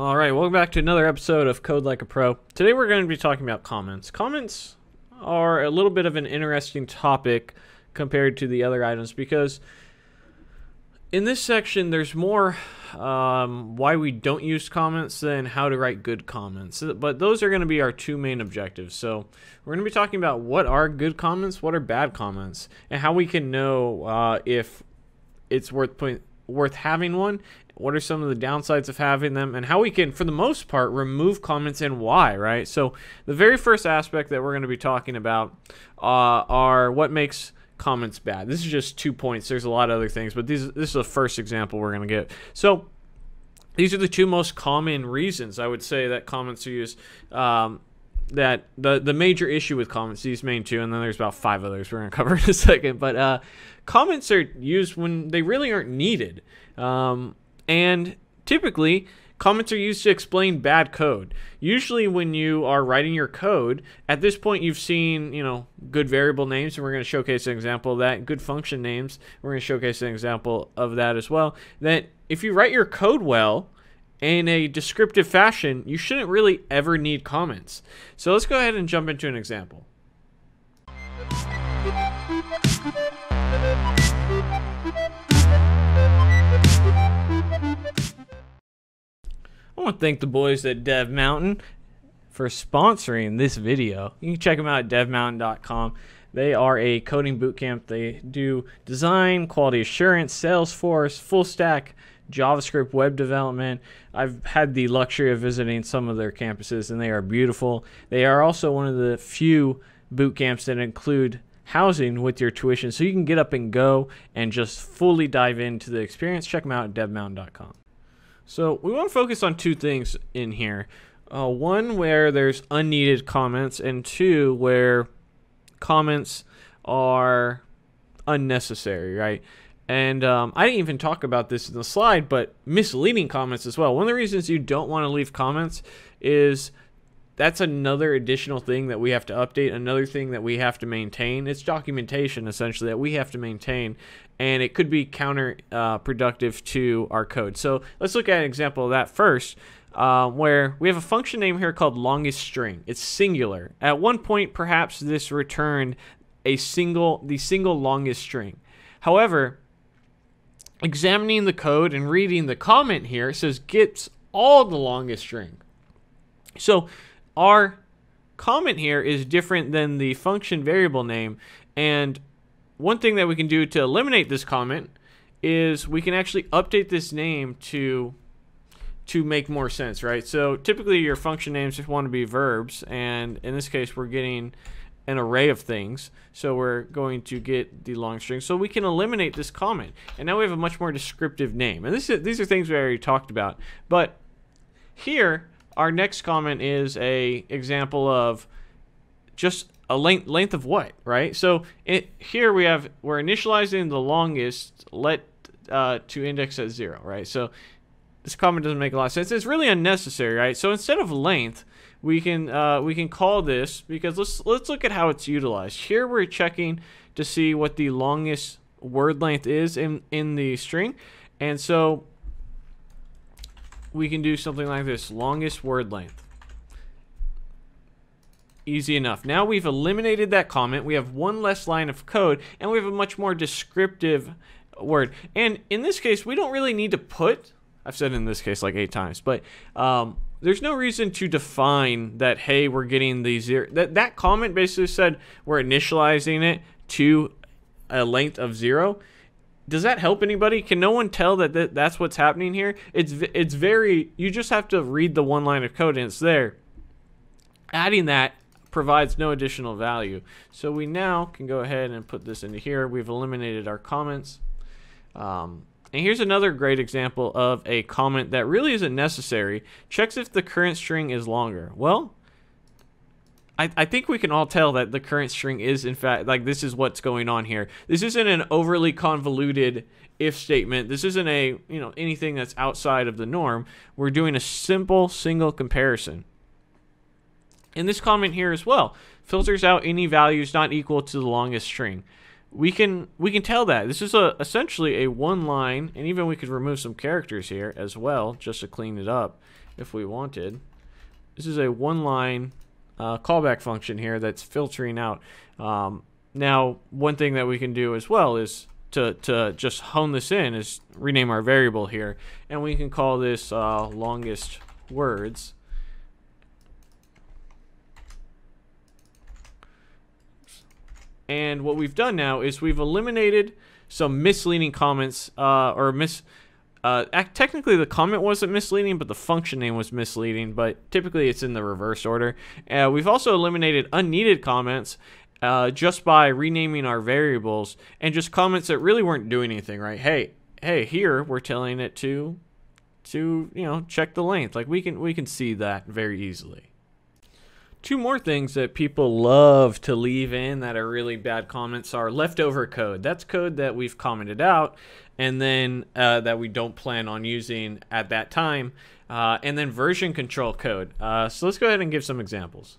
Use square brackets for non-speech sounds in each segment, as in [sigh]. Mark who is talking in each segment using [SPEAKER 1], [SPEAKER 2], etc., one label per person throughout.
[SPEAKER 1] All right, welcome back to another episode of Code Like a Pro. Today we're going to be talking about comments. Comments are a little bit of an interesting topic compared to the other items because in this section there's more um, why we don't use comments than how to write good comments. But those are going to be our two main objectives. So we're going to be talking about what are good comments, what are bad comments, and how we can know uh, if it's worth worth having one what are some of the downsides of having them and how we can for the most part remove comments and why right? So the very first aspect that we're going to be talking about uh, are what makes comments bad. This is just two points. There's a lot of other things but these, this is the first example we're going to get. So these are the two most common reasons i would say that comments are used um, that the the major issue with comments these main two and then there's about five others we're going [laughs] to cover in a second but uh, comments are used when they really aren't needed. Um, and typically, comments are used to explain bad code. Usually, when you are writing your code, at this point, you've seen, you know, good variable names, and we're going to showcase an example of that. Good function names, we're going to showcase an example of that as well. That if you write your code well, in a descriptive fashion, you shouldn't really ever need comments. So let's go ahead and jump into an example. I want to thank the boys at Dev Mountain for sponsoring this video. You can check them out at devmountain.com. They are a coding bootcamp. They do design, quality assurance, Salesforce, full stack, JavaScript web development. I've had the luxury of visiting some of their campuses and they are beautiful. They are also one of the few boot camps that include housing with your tuition so you can get up and go and just fully dive into the experience. Check them out at devmountain.com. So we want to focus on two things in here. Uh, one where there's unneeded comments, and two where comments are unnecessary, right? And um, I didn't even talk about this in the slide, but misleading comments as well. One of the reasons you don't want to leave comments is that's another additional thing that we have to update, another thing that we have to maintain. It's documentation essentially that we have to maintain and it could be counterproductive uh, to our code. So let's look at an example of that first, uh, where we have a function name here called longest string. It's singular. At one point, perhaps this returned a single, the single longest string. However, examining the code and reading the comment here, says gets all the longest string. So our comment here is different than the function variable name, and one thing that we can do to eliminate this comment is we can actually update this name to to make more sense, right? So typically your function names just want to be verbs, and in this case we're getting an array of things. So we're going to get the long string. So we can eliminate this comment. And now we have a much more descriptive name. And this is, these are things we already talked about. But here, our next comment is a example of just a length length of what, right? So it here we have we're initializing the longest let uh, to index at zero, right? So this comment doesn't make a lot of sense. It's really unnecessary, right? So instead of length, we can uh, we can call this because let's let's look at how it's utilized. Here we're checking to see what the longest word length is in in the string, and so we can do something like this: longest word length. Easy enough. Now we've eliminated that comment. We have one less line of code, and we have a much more descriptive word. And in this case, we don't really need to put, I've said in this case like eight times, but um, there's no reason to define that, hey, we're getting the zero. That, that comment basically said we're initializing it to a length of zero does that help anybody? Can no one tell that th- that's what's happening here? It's it's very you just have to read the one line of code and it's there. Adding that provides no additional value. So we now can go ahead and put this into here. We've eliminated our comments. Um, and here's another great example of a comment that really isn't necessary. Checks if the current string is longer. Well, I, I think we can all tell that the current string is in fact, like this is what's going on here. This isn't an overly convoluted if statement. This isn't a, you know, anything that's outside of the norm. We're doing a simple single comparison. In this comment here as well, filters out any values not equal to the longest string. we can we can tell that this is a essentially a one line, and even we could remove some characters here as well, just to clean it up if we wanted. This is a one line uh, callback function here that's filtering out. Um, now, one thing that we can do as well is to, to just hone this in is rename our variable here, and we can call this uh, longest words. And what we've done now is we've eliminated some misleading comments uh, or mis. Uh, technically, the comment wasn't misleading, but the function name was misleading. But typically, it's in the reverse order. Uh, we've also eliminated unneeded comments uh, just by renaming our variables and just comments that really weren't doing anything. Right? Hey, hey, here we're telling it to to you know check the length. Like we can we can see that very easily. Two more things that people love to leave in that are really bad comments are leftover code. That's code that we've commented out and then uh, that we don't plan on using at that time. Uh, and then version control code. Uh, so let's go ahead and give some examples.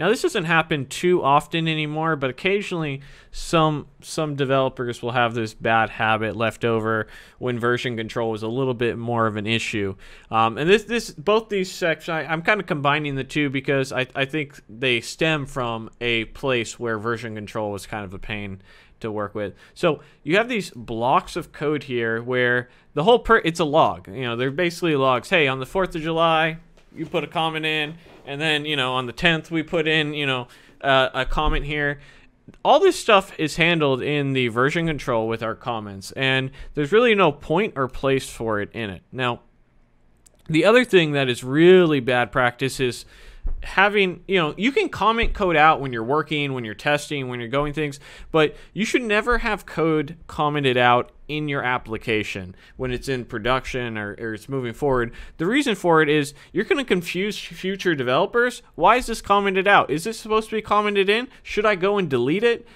[SPEAKER 1] Now this doesn't happen too often anymore, but occasionally some some developers will have this bad habit left over when version control was a little bit more of an issue. Um, and this this both these sections I, am kind of combining the two because I, I think they stem from a place where version control was kind of a pain to work with. So you have these blocks of code here where the whole per it's a log. You know, they're basically logs. Hey, on the 4th of July, you put a comment in, and then you know on the 10th we put in you know uh, a comment here. All this stuff is handled in the version control with our comments, and there's really no point or place for it in it. Now, the other thing that is really bad practice is having you know you can comment code out when you're working when you're testing when you're going things but you should never have code commented out in your application when it's in production or, or it's moving forward. The reason for it is you're going to confuse future developers. Why is this commented out? Is this supposed to be commented in? Should i go and delete it?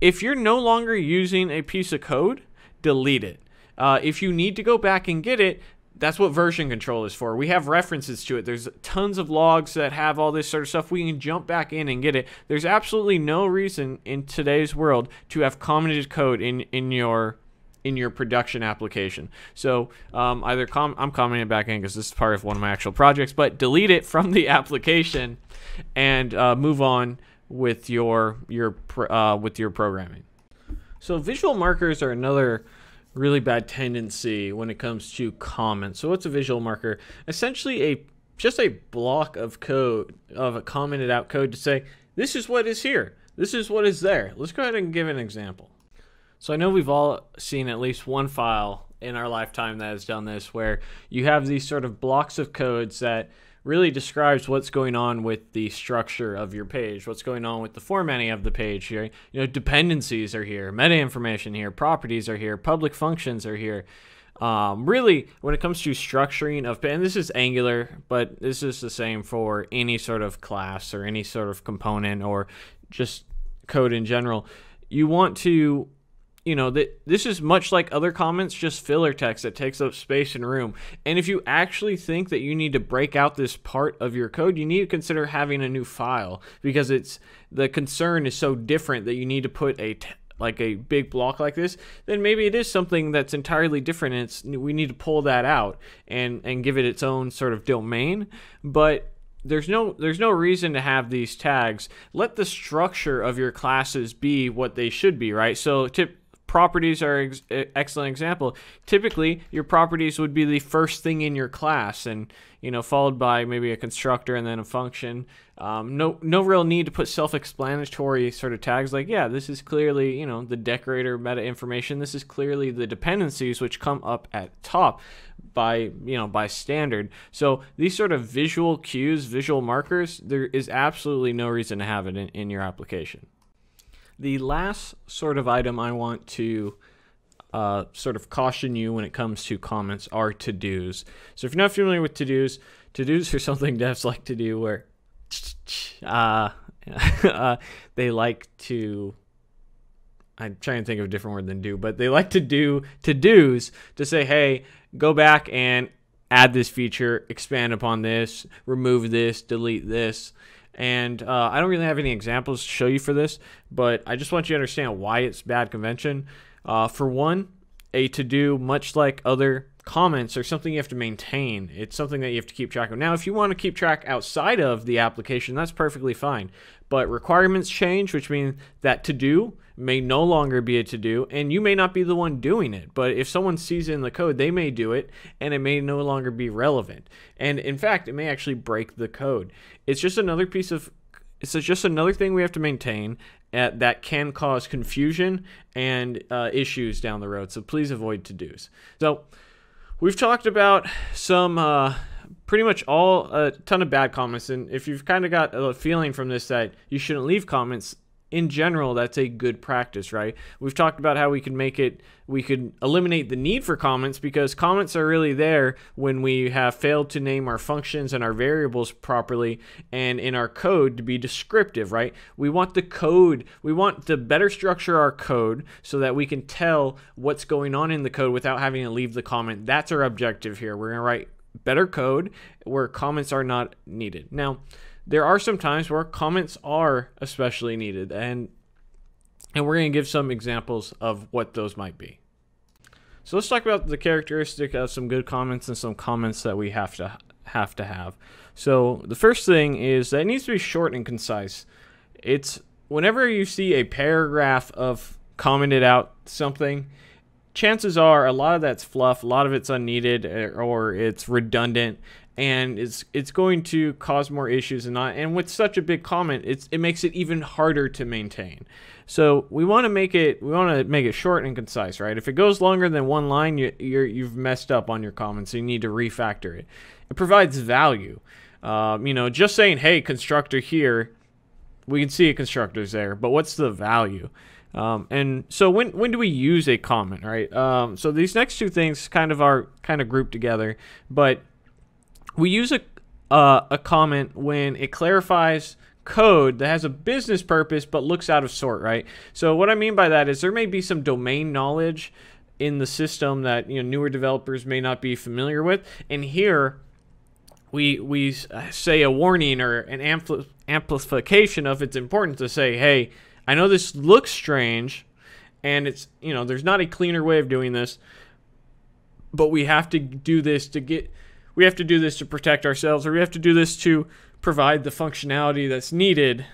[SPEAKER 1] If you're no longer using a piece of code delete it. Uh, if you need to go back and get it that's what version control is for. We have references to it. There's tons of logs that have all this sort of stuff. We can jump back in and get it. There's absolutely no reason in today's world to have commented code in in your in your production application. So um, either com- I'm commenting it back in because this is part of one of my actual projects, but delete it from the [laughs] application and uh, move on with your your uh, with your programming. So visual markers are another really bad tendency when it comes to comments. So what's a visual marker? Essentially a just a block of code of a commented out code to say this is what is here. This is what is there. Let's go ahead and give an example. So I know we've all seen at least one file in our lifetime that has done this where you have these sort of blocks of codes that really describes what's going on with the structure of your page, what's going on with the formatting of the page here. You know, dependencies are here, meta information here, properties are here, public functions are here. Um, really, when it comes to structuring of, and this is Angular, but this is the same for any sort of class or any sort of component or just code in general. You want to you know that this is much like other comments just filler text that takes up space and room. And if you actually think that you need to break out this part of your code you need to consider having a new file because it's the concern is so different that you need to put a like a big block like this then maybe it is something that's entirely different and it's we need to pull that out and and give it its own sort of domain. But there's no there's no reason to have these tags. Let the structure of your classes be what they should be right? So tip properties are ex- excellent example. Typically, your properties would be the first thing in your class, and you know, followed by maybe a constructor and then a function. Um, no, no real need to put self-explanatory sort of tags like, yeah, this is clearly you know the decorator meta information. This is clearly the dependencies which come up at top by you know by standard. So these sort of visual cues, visual markers, there is absolutely no reason to have it in, in your application. The last sort of item I want to uh, sort of caution you when it comes to comments are to dos. So if you're not familiar with to dos, to dos are [laughs] something devs like to do where [tsk] uh, [laughs] uh, they like to. I'm trying to think of a different word than do, but they like to do to dos to say, hey, go back and add this feature, expand upon this, remove this, delete this. And uh, I don't really have any examples to show you for this, but I just want you to understand why it's bad convention. Uh, for one, a to do, much like other comments, are something you have to maintain. It's something that you have to keep track of. Now, if you want to keep track outside of the application, that's perfectly fine. But requirements change, which means that to do may no longer be a to do, and you may not be the one doing it. But if someone sees it in the code, they may do it, and it may no longer be relevant. And in fact, it may actually break the code. It's just another piece of it's just another thing we have to maintain at, that can cause confusion and uh, issues down the road. So please avoid to dos. So we've talked about some uh, pretty much all a ton of bad comments, and if you've kind of got a feeling from this that you shouldn't leave comments, in general, that's a good practice, right? We've talked about how we could make it, we could eliminate the need for comments because comments are really there when we have failed to name our functions and our variables properly and in our code to be descriptive, right? We want the code, we want to better structure our code so that we can tell what's going on in the code without having to leave the comment. That's our objective here. We're going to write better code where comments are not needed. Now, there are some times where comments are especially needed and and we're going to give some examples of what those might be. So let's talk about the characteristic of some good comments and some comments that we have to have to have. So the first thing is that it needs to be short and concise. It's whenever you see a paragraph of commented out something, chances are a lot of that's fluff, a lot of it's unneeded or it's redundant and it's it's going to cause more issues and not and with such a big comment it's it makes it even harder to maintain. So we want to make it we want to make it short and concise right? If it goes longer than one line you you're, you've messed up on your comments so you need to refactor it. It provides value. Um, you know just saying hey constructor here we can see a constructor's there but what's the value? Um, and so when when do we use a comment right? Um, so these next two things kind of are kind of grouped together but we use a uh, a comment when it clarifies code that has a business purpose but looks out of sort, right? So what I mean by that is there may be some domain knowledge in the system that you know newer developers may not be familiar with, and here we we say a warning or an ampli- amplification of its importance to say, hey, I know this looks strange, and it's you know there's not a cleaner way of doing this, but we have to do this to get we have to do this to protect ourselves or we have to do this to provide the functionality that's needed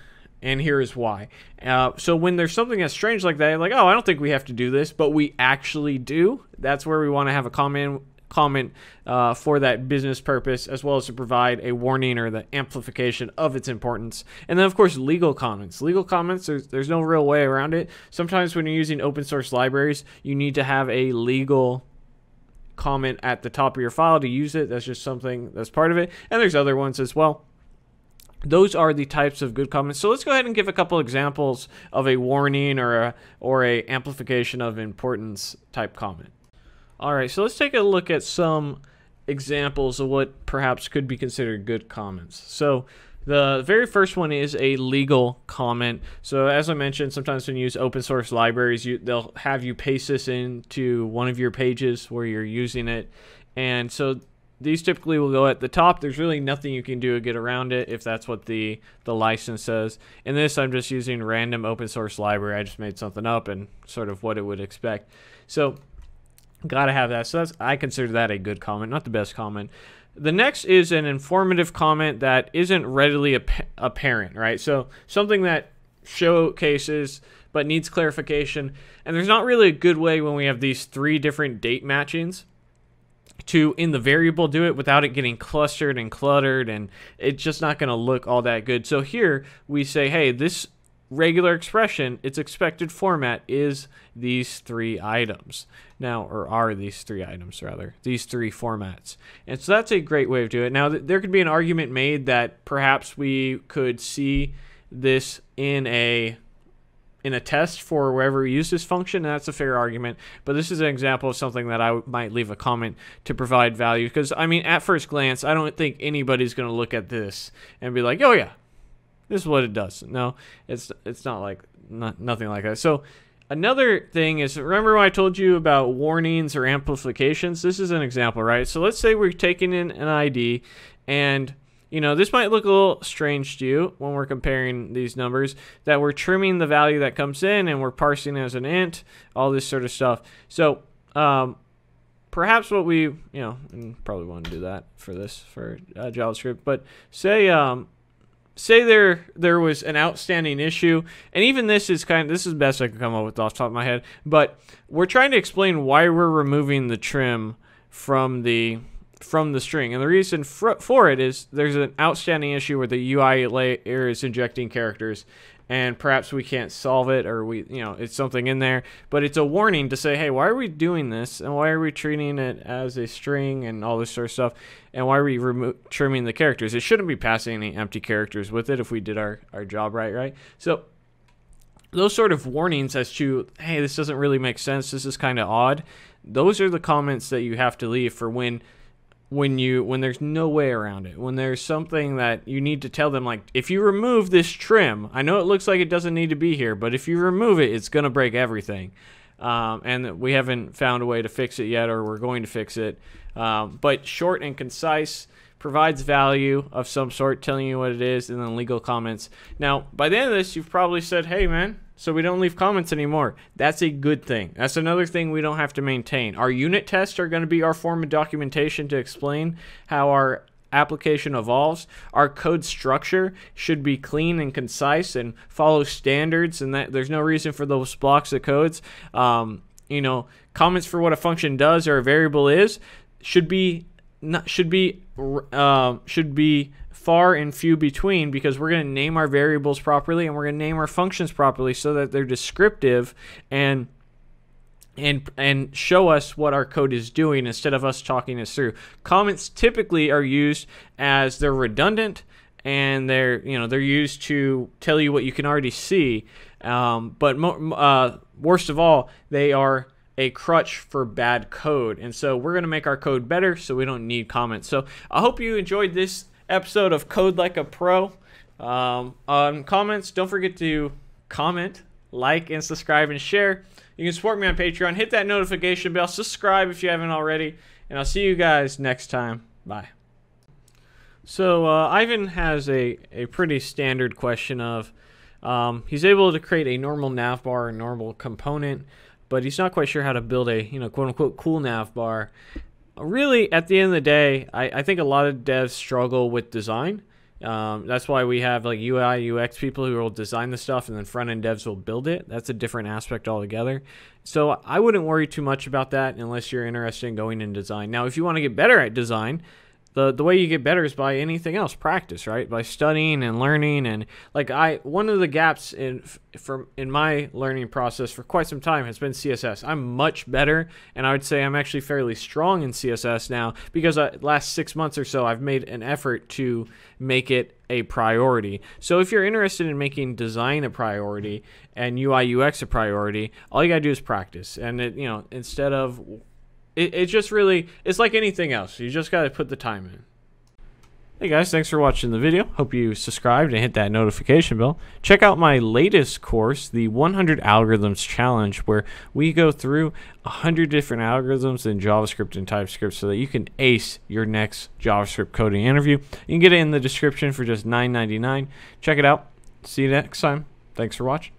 [SPEAKER 1] and here is why. Uh, so when there's something that's strange like that, like, oh, I don't think we have to do this, but we actually do. That's where we want to have a comment comment uh, for that business purpose, as well as to provide a warning or the amplification of its importance. And then, of course, legal comments. Legal comments, there's, there's no real way around it. Sometimes when you're using open source libraries, you need to have a legal comment at the top of your file to use it. That's just something that's part of it. And there's other ones as well. Those are the types of good comments. So let's go ahead and give a couple examples of a warning or a or a amplification of importance type comment. All right, so let's take a look at some examples of what perhaps could be considered good comments. So the very first one is a legal comment. So as I mentioned, sometimes when you use open source libraries, you, they'll have you paste this into one of your pages where you're using it. And so these typically will go at the top. There's really nothing you can do to get around it if that's what the, the license says. In this, I'm just using random open source library. I just made something up and sort of what it would expect. So gotta have that. So that's I consider that a good comment, not the best comment. The next is an informative comment that isn't readily ap- apparent, right? So something that showcases but needs clarification. And there's not really a good way when we have these three different date matchings to in the variable do it without it getting clustered and cluttered and it's just not going to look all that good. So here we say, hey, this regular expression, its expected format is these three items. Now, or are these three items rather, these three formats. And so that's a great way of doing it. Now, th- there could be an argument made that perhaps we could see this in a in a test for wherever we use this function, and that's a fair argument. But this is an example of something that I might leave a comment to provide value. Because, I mean, at first glance, I don't think anybody's going to look at this and be like, oh, yeah, this is what it does. No, it's it's not like not, nothing like that. So another thing is remember I told you about warnings or amplifications? This is an example, right? So let's say we're taking in an ID and you know, this might look a little strange to you when we're comparing these numbers that we're trimming the value that comes in and we're parsing as an int, all this sort of stuff. So, um, perhaps what we, you know, and probably want to do that for this for uh, JavaScript, but say, um, say there there was an outstanding issue, and even this is kind of this is best I can come up with off top of my head, but we're trying to explain why we're removing the trim from the from the string. And the reason for, for it is there's an outstanding issue where the UI layer is injecting characters and perhaps we can't solve it or we you know it's something in there. But it's a warning to say hey why are we doing this? And why are we treating it as a string and all this sort of stuff? And why are we remo- trimming the characters? It shouldn't be passing any empty characters with it if we did our, our job right right? So those sort of warnings as to hey this doesn't really make sense. This is kind of odd. Those are the comments that you have to leave for when when you when there's no way around it when there's something that you need to tell them like if you remove this trim i know it looks like it doesn't need to be here but if you remove it it's going to break everything. Um, and we haven't found a way to fix it yet or we're going to fix it. Um, but short and concise provides value of some sort telling you what it is and then legal comments. Now by the end of this you've probably said hey man so we don't leave comments anymore. That's a good thing. That's another thing we don't have to maintain. Our unit tests are going to be our form of documentation to explain how our application evolves. Our code structure should be clean and concise and follow standards, and that there's no reason for those blocks of codes. Um, you know, comments for what a function does or a variable is should be not, should be uh, should be far and few between because we're going to name our variables properly and we're going to name our functions properly so that they're descriptive and and and show us what our code is doing instead of us talking us through. Comments typically are used as they're redundant and they're you know they're used to tell you what you can already see. Um, but uh, worst of all, they are a crutch for bad code. And so we're going to make our code better so we don't need comments. So I hope you enjoyed this episode of Code Like a Pro. Um, on comments, don't forget to comment, like, and subscribe and share. You can support me on Patreon. Hit that notification bell. Subscribe if you haven't already. And I'll see you guys next time. Bye. So uh, Ivan has a, a pretty standard question of um, he's able to create a normal navbar, a normal component, but he's not quite sure how to build a you know quote unquote cool navbar really, at the end of the day, I, I think a lot of devs struggle with design. Um, that's why we have like UI, UX people who will design the stuff and then front end devs will build it. That's a different aspect altogether. So I wouldn't worry too much about that unless you're interested in going in design. Now, if you want to get better at design, the the way you get better is by anything else practice right? By studying and learning and like i one of the gaps in from in my learning process for quite some time has been css i'm much better and i would say i'm actually fairly strong in css now because uh, last six months or so i've made an effort to make it a priority. So if you're interested in making design a priority and ui ux a priority all you got to do is practice. And it, you know instead of it, it just really, it's like anything else. You just got to put the time in. Hey guys, thanks for watching the video. Hope you subscribed and hit that notification bell. Check out my latest course, the 100 Algorithms Challenge, where we go through 100 different algorithms in JavaScript and TypeScript so that you can ace your next JavaScript coding interview. You can get it in the description for just $9.99. Check it out. See you next time. Thanks for watching.